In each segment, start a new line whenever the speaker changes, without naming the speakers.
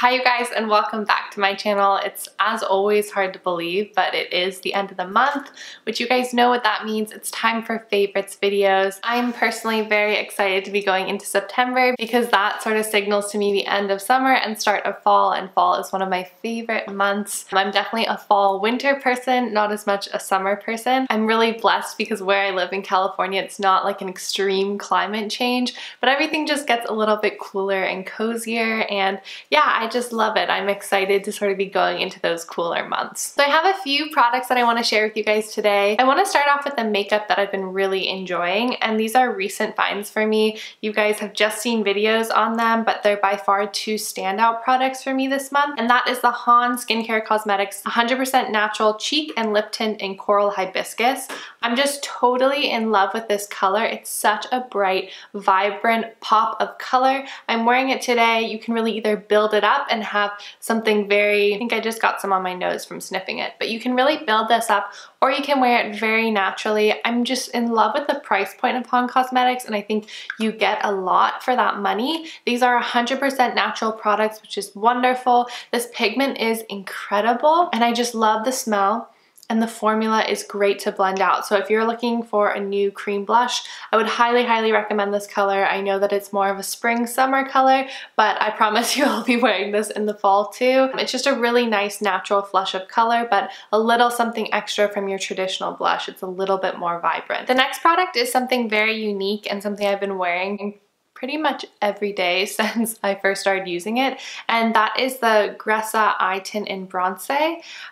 Hi you guys and welcome back to my channel. It's as always hard to believe, but it is the end of the month, which you guys know what that means. It's time for favorites videos. I'm personally very excited to be going into September because that sort of signals to me the end of summer and start of fall, and fall is one of my favorite months. I'm definitely a fall winter person, not as much a summer person. I'm really blessed because where I live in California, it's not like an extreme climate change, but everything just gets a little bit cooler and cozier, and yeah, I just love it. I'm excited to sort of be going into those cooler months. So I have a few products that I want to share with you guys today. I want to start off with the makeup that I've been really enjoying and these are recent finds for me. You guys have just seen videos on them but they're by far two standout products for me this month and that is the Han Skincare Cosmetics 100% natural cheek and lip tint in coral hibiscus. I'm just totally in love with this color. It's such a bright, vibrant pop of color. I'm wearing it today. You can really either build it up up and have something very, I think I just got some on my nose from sniffing it, but you can really build this up or you can wear it very naturally. I'm just in love with the price point of Han Cosmetics and I think you get a lot for that money. These are 100% natural products, which is wonderful. This pigment is incredible and I just love the smell and the formula is great to blend out. So if you're looking for a new cream blush, I would highly, highly recommend this color. I know that it's more of a spring summer color, but I promise you I'll be wearing this in the fall too. It's just a really nice natural flush of color, but a little something extra from your traditional blush. It's a little bit more vibrant. The next product is something very unique and something I've been wearing pretty much every day since I first started using it and that is the Gressa Eye Tint in Bronze.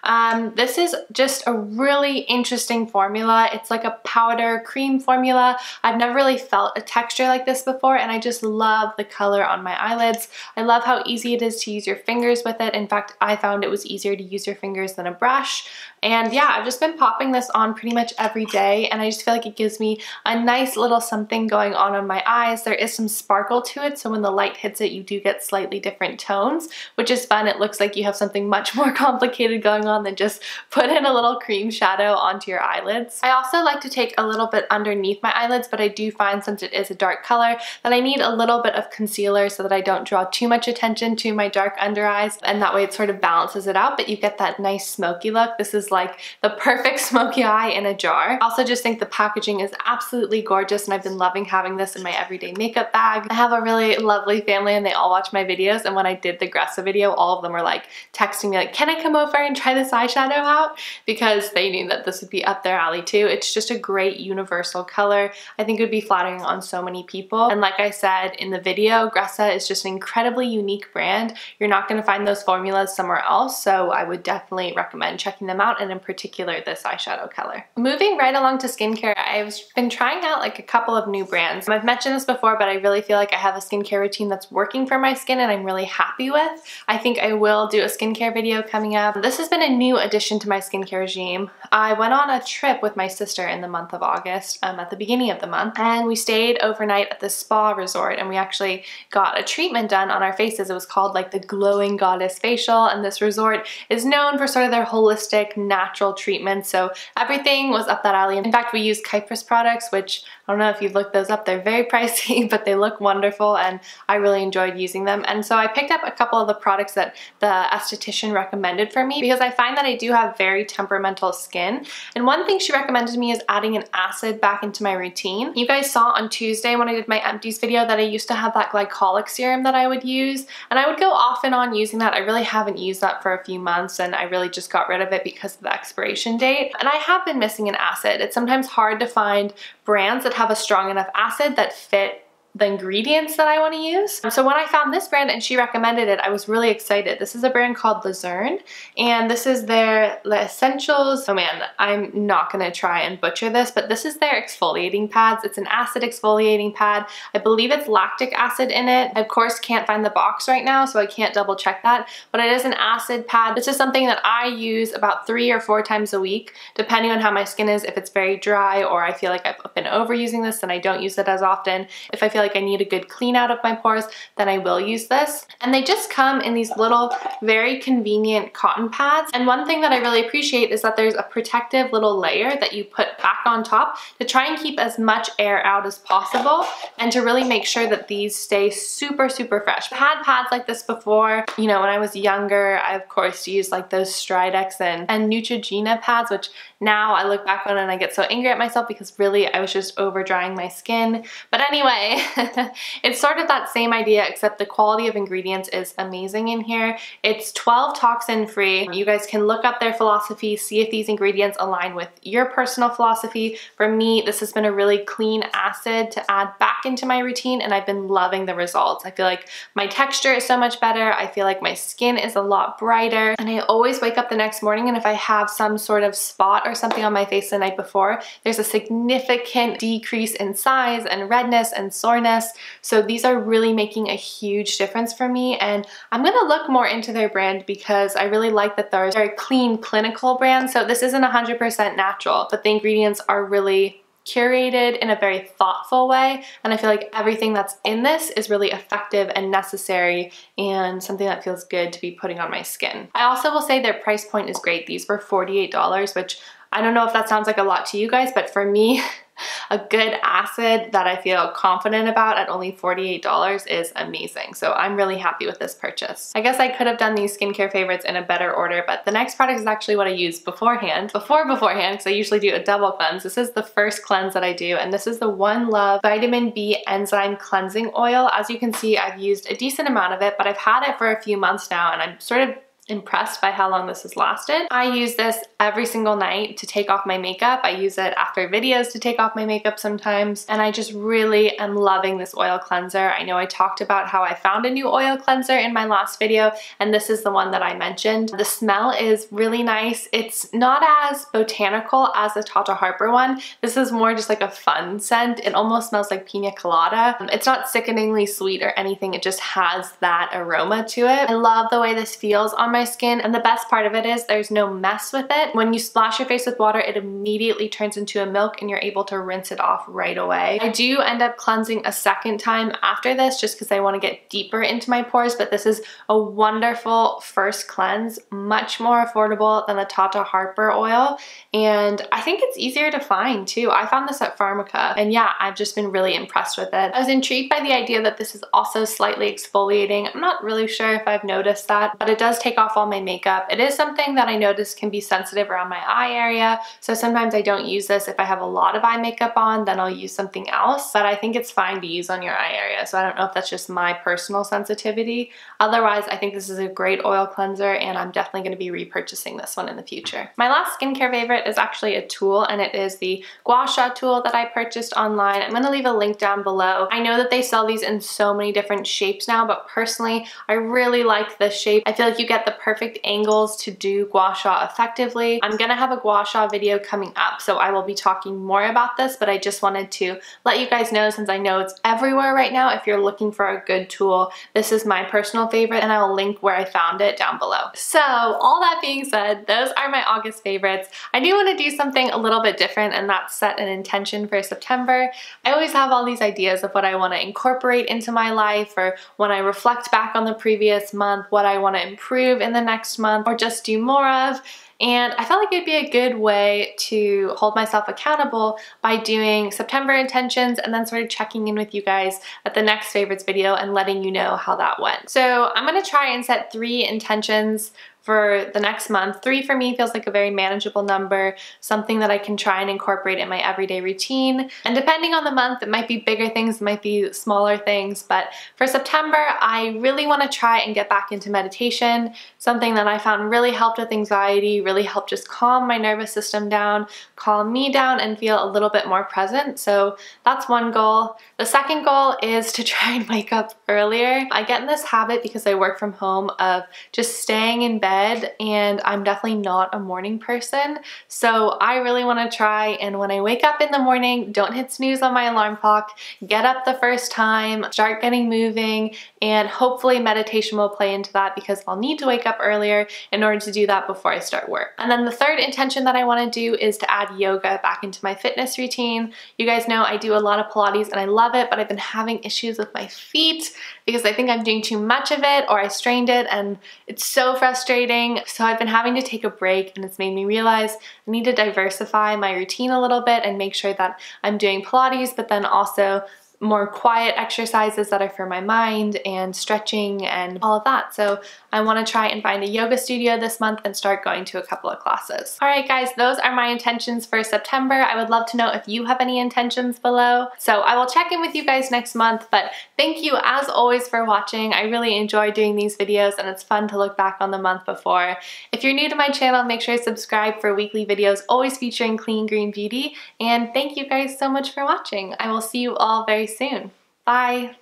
Um, this is just a really interesting formula. It's like a powder cream formula. I've never really felt a texture like this before and I just love the color on my eyelids. I love how easy it is to use your fingers with it. In fact, I found it was easier to use your fingers than a brush. And yeah, I've just been popping this on pretty much every day and I just feel like it gives me a nice little something going on on my eyes. There is some sparkle to it, so when the light hits it, you do get slightly different tones, which is fun. It looks like you have something much more complicated going on than just put in a little cream shadow onto your eyelids. I also like to take a little bit underneath my eyelids, but I do find since it is a dark color that I need a little bit of concealer so that I don't draw too much attention to my dark under eyes, and that way it sort of balances it out, but you get that nice smoky look. This is like the perfect smoky eye in a jar. Also just think the packaging is absolutely gorgeous, and I've been loving having this in my everyday makeup bag bag. I have a really lovely family and they all watch my videos and when I did the Gressa video, all of them were like texting me like, can I come over and try this eyeshadow out? Because they knew that this would be up their alley too. It's just a great universal color. I think it would be flattering on so many people. And like I said in the video, Gressa is just an incredibly unique brand. You're not gonna find those formulas somewhere else, so I would definitely recommend checking them out and in particular this eyeshadow color. Moving right along to skincare, I've been trying out like a couple of new brands. I've mentioned this before, but I really feel like I have a skincare routine that's working for my skin and I'm really happy with. I think I will do a skincare video coming up. This has been a new addition to my skincare regime. I went on a trip with my sister in the month of August, um, at the beginning of the month, and we stayed overnight at the spa resort and we actually got a treatment done on our faces. It was called like the Glowing Goddess Facial and this resort is known for sort of their holistic natural treatment so everything was up that alley. In fact, we used Kypris products which I don't know if you've looked those up, they're very pricey but they look wonderful and I really enjoyed using them. And so I picked up a couple of the products that the esthetician recommended for me because I find that I do have very temperamental skin. And one thing she recommended to me is adding an acid back into my routine. You guys saw on Tuesday when I did my empties video that I used to have that glycolic serum that I would use and I would go off and on using that. I really haven't used that for a few months and I really just got rid of it because of the expiration date. And I have been missing an acid. It's sometimes hard to find brands that have a strong enough acid that fit the ingredients that I want to use. So when I found this brand and she recommended it, I was really excited. This is a brand called Luzern, and this is their Le Essentials. Oh man, I'm not going to try and butcher this, but this is their exfoliating pads. It's an acid exfoliating pad. I believe it's lactic acid in it. I of course can't find the box right now, so I can't double check that, but it is an acid pad. This is something that I use about three or four times a week, depending on how my skin is. If it's very dry or I feel like I've been overusing this, then I don't use it as often. If I feel like like I need a good clean out of my pores, then I will use this. And they just come in these little, very convenient cotton pads. And one thing that I really appreciate is that there's a protective little layer that you put back on top to try and keep as much air out as possible and to really make sure that these stay super, super fresh. I've had pads like this before. You know, when I was younger, I of course used like those Stridex and, and Neutrogena pads, which now I look back on it and I get so angry at myself because really I was just over drying my skin. But anyway, it's sort of that same idea except the quality of ingredients is amazing in here. It's 12 toxin free. Mm-hmm. You guys can look up their philosophy, see if these ingredients align with your personal philosophy. For me, this has been a really clean acid to add back into my routine and I've been loving the results. I feel like my texture is so much better. I feel like my skin is a lot brighter and I always wake up the next morning and if I have some sort of spot or something on my face the night before, there's a significant decrease in size and redness and soreness. So these are really making a huge difference for me and I'm gonna look more into their brand because I really like that they're a very clean clinical brand. So this isn't 100% natural, but the ingredients are really curated in a very thoughtful way and I feel like everything that's in this is really effective and necessary and something that feels good to be putting on my skin. I also will say their price point is great. These were $48 which I don't know if that sounds like a lot to you guys, but for me, a good acid that I feel confident about at only $48 is amazing. So I'm really happy with this purchase. I guess I could have done these skincare favorites in a better order, but the next product is actually what I used beforehand. Before beforehand, because I usually do a double cleanse. This is the first cleanse that I do, and this is the One Love Vitamin B Enzyme Cleansing Oil. As you can see, I've used a decent amount of it, but I've had it for a few months now, and I'm sort of impressed by how long this has lasted. I use this every single night to take off my makeup. I use it after videos to take off my makeup sometimes and I just really am loving this oil cleanser. I know I talked about how I found a new oil cleanser in my last video and this is the one that I mentioned. The smell is really nice. It's not as botanical as the Tata Harper one. This is more just like a fun scent. It almost smells like pina colada. It's not sickeningly sweet or anything. It just has that aroma to it. I love the way this feels on my my skin and the best part of it is there's no mess with it. When you splash your face with water, it immediately turns into a milk and you're able to rinse it off right away. I do end up cleansing a second time after this just because I want to get deeper into my pores, but this is a wonderful first cleanse, much more affordable than the Tata Harper oil. And I think it's easier to find too. I found this at Pharmaca and yeah, I've just been really impressed with it. I was intrigued by the idea that this is also slightly exfoliating. I'm not really sure if I've noticed that, but it does take off off all my makeup. It is something that I notice can be sensitive around my eye area, so sometimes I don't use this. If I have a lot of eye makeup on, then I'll use something else, but I think it's fine to use on your eye area, so I don't know if that's just my personal sensitivity. Otherwise, I think this is a great oil cleanser, and I'm definitely going to be repurchasing this one in the future. My last skincare favorite is actually a tool, and it is the Gua Sha tool that I purchased online. I'm going to leave a link down below. I know that they sell these in so many different shapes now, but personally, I really like this shape. I feel like you get the perfect angles to do gua sha effectively. I'm gonna have a gua sha video coming up, so I will be talking more about this, but I just wanted to let you guys know since I know it's everywhere right now, if you're looking for a good tool, this is my personal favorite and I will link where I found it down below. So all that being said, those are my August favorites. I do wanna do something a little bit different and that's set an intention for September. I always have all these ideas of what I wanna incorporate into my life or when I reflect back on the previous month, what I wanna improve in the next month or just do more of. And I felt like it'd be a good way to hold myself accountable by doing September intentions and then sort of checking in with you guys at the next favorites video and letting you know how that went. So I'm gonna try and set three intentions for the next month. Three for me feels like a very manageable number, something that I can try and incorporate in my everyday routine. And depending on the month, it might be bigger things, it might be smaller things, but for September, I really wanna try and get back into meditation, something that I found really helped with anxiety, really helped just calm my nervous system down, calm me down, and feel a little bit more present. So that's one goal. The second goal is to try and wake up earlier. I get in this habit because I work from home of just staying in bed bed and I'm definitely not a morning person. So I really wanna try and when I wake up in the morning, don't hit snooze on my alarm clock, get up the first time, start getting moving, and hopefully meditation will play into that because I'll need to wake up earlier in order to do that before I start work. work. And then the third intention that I want to do is to add yoga back into my fitness routine. You guys know I do a lot of Pilates and I love it, but I've been having issues with my feet because I think I'm doing too much of it or I strained it and it's so frustrating. So I've been having to take a break and it's made me realize I need to diversify my routine a little bit and make sure that I'm doing Pilates, but then also more quiet exercises that are for my mind and stretching and all of that. So I want to try and find a yoga studio this month and start going to a couple of classes. All right guys, those are my intentions for September. I would love to know if you have any intentions below. So I will check in with you guys next month, but thank you as always for watching. I really enjoy doing these videos and it's fun to look back on the month before. If you're new to my channel, make sure to subscribe for weekly videos always featuring clean green beauty. And thank you guys so much for watching. I will see you all soon. Bye!